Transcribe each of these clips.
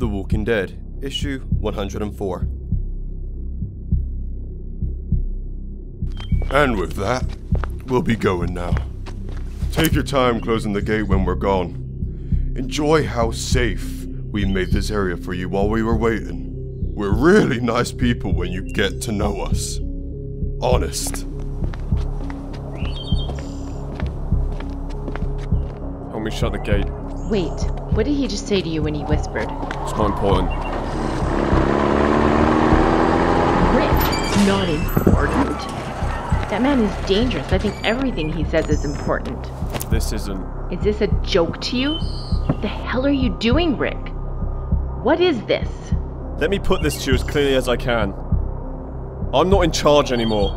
The Walking Dead, issue 104. And with that, we'll be going now. Take your time closing the gate when we're gone. Enjoy how safe we made this area for you while we were waiting. We're really nice people when you get to know us. Honest. Help me shut the gate. Wait, what did he just say to you when he whispered? It's not important. Rick, not important. That man is dangerous. I think everything he says is important. This isn't. Is this a joke to you? What the hell are you doing, Rick? What is this? Let me put this to you as clearly as I can. I'm not in charge anymore.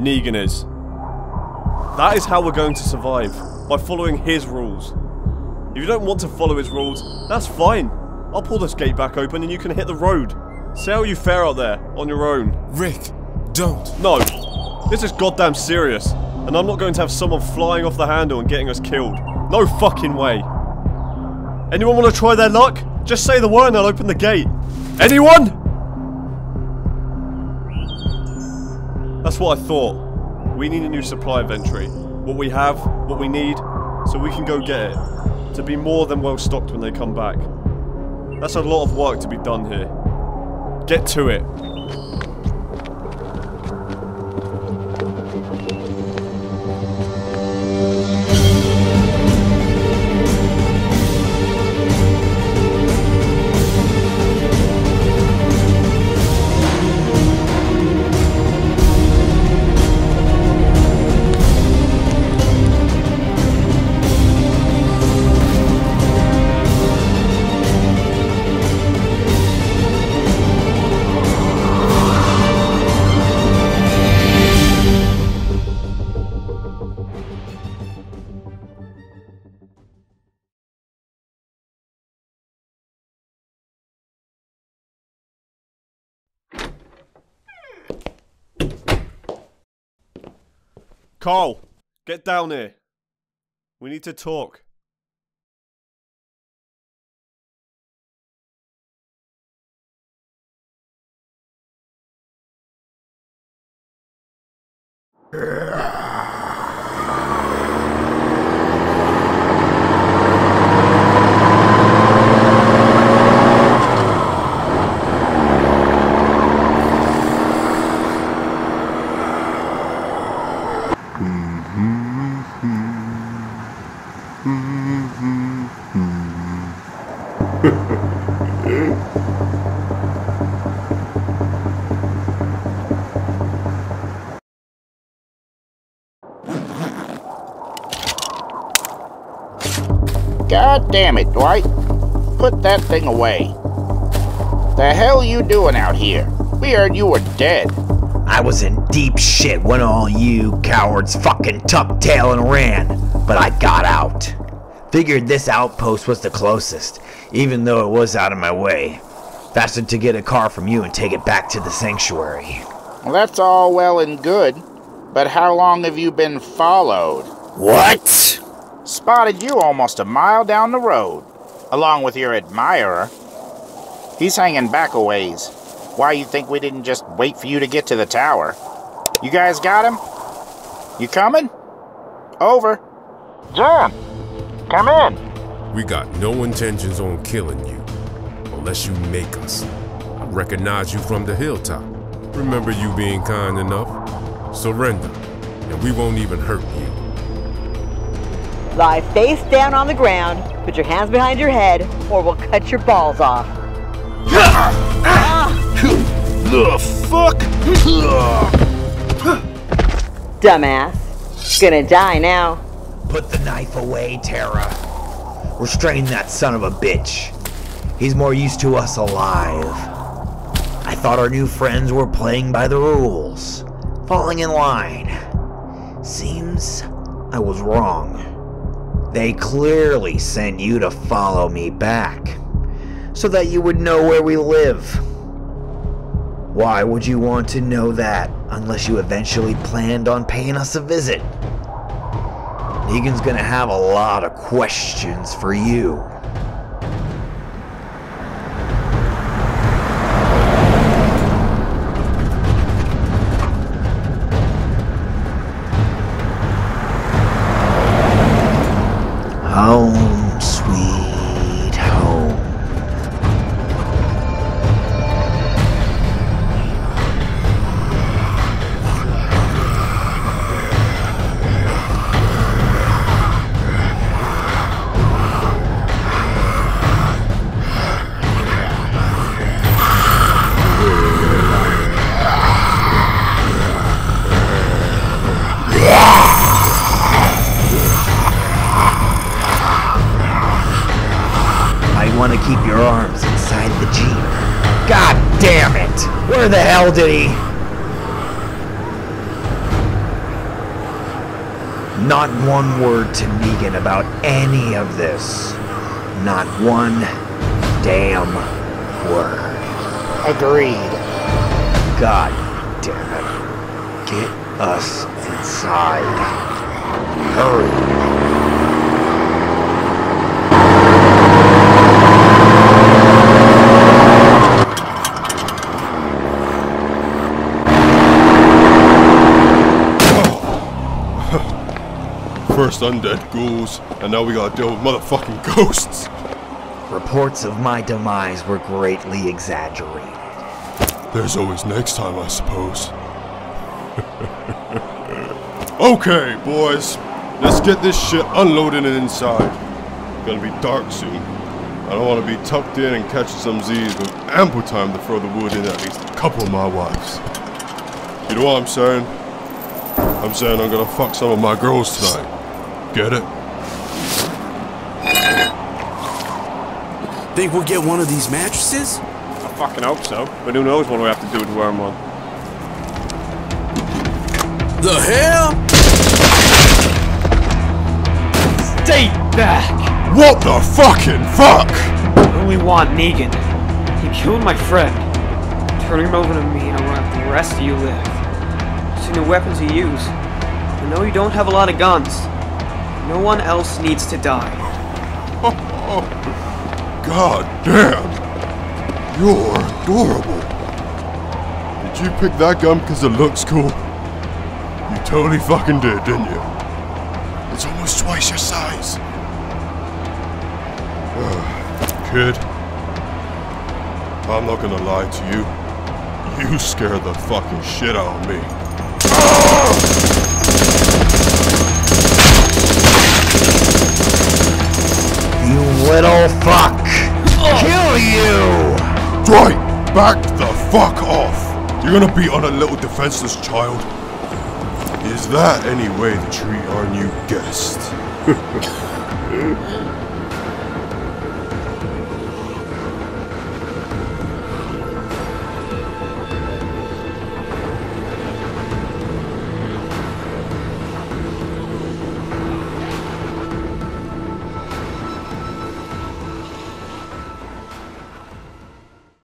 Negan is. That is how we're going to survive, by following his rules. If you don't want to follow his rules, that's fine. I'll pull this gate back open and you can hit the road. See how you fare out there, on your own. Rick, don't. No, this is goddamn serious, and I'm not going to have someone flying off the handle and getting us killed. No fucking way. Anyone want to try their luck? Just say the word and I'll open the gate. Anyone? That's what I thought. We need a new supply inventory. What we have, what we need, so we can go get it. To be more than well stocked when they come back. That's a lot of work to be done here. Get to it. Carl, get down here. We need to talk. God damn it, Dwight. Put that thing away. The hell you doing out here? We heard you were dead. I was in deep shit when all you cowards fucking tucked tail and ran, but I got out. Figured this outpost was the closest, even though it was out of my way. Faster to get a car from you and take it back to the sanctuary. Well, that's all well and good, but how long have you been followed? What? Spotted you almost a mile down the road, along with your admirer. He's hanging back a ways. Why you think we didn't just wait for you to get to the tower? You guys got him? You coming? Over. John, come in. We got no intentions on killing you. Unless you make us. I recognize you from the hilltop. Remember you being kind enough? Surrender, and we won't even hurt you. Lie face down on the ground, put your hands behind your head, or we'll cut your balls off. The fuck? Dumbass. Gonna die now. Put the knife away, Tara. Restrain that son of a bitch. He's more used to us alive. I thought our new friends were playing by the rules, falling in line. Seems I was wrong. They clearly sent you to follow me back, so that you would know where we live. Why would you want to know that unless you eventually planned on paying us a visit? Negan's gonna have a lot of questions for you. Arms inside the Jeep. God damn it! Where the hell did he... Not one word to Negan about any of this. Not one damn word. Agreed. God damn it. Get us inside. Hurry. First undead ghouls, and now we gotta deal with motherfucking ghosts. Reports of my demise were greatly exaggerated. There's always next time, I suppose. okay, boys. Let's get this shit unloaded and inside. Gonna be dark soon. I don't want to be tucked in and catching some Z's with ample time to throw the wood in at least a couple of my wives. You know what I'm saying? I'm saying I'm gonna fuck some of my girls tonight. Get it? Think we'll get one of these mattresses? I fucking hope so. But who knows what we have to do to earn one. The hell? Stay back! What the fucking fuck? I only want Negan. He killed my friend. Turn him over to me and I'll let the rest of you live. See the weapons he used. I know you don't have a lot of guns. No one else needs to die. God damn! You're adorable. Did you pick that gun because it looks cool? You totally fucking did, didn't you? It's almost twice your size. Kid, I'm not gonna lie to you. You scare the fucking shit out of me. You little fuck! Kill you! Right, back the fuck off. You're gonna beat on a little defenseless child. Is that any way to treat our new guest?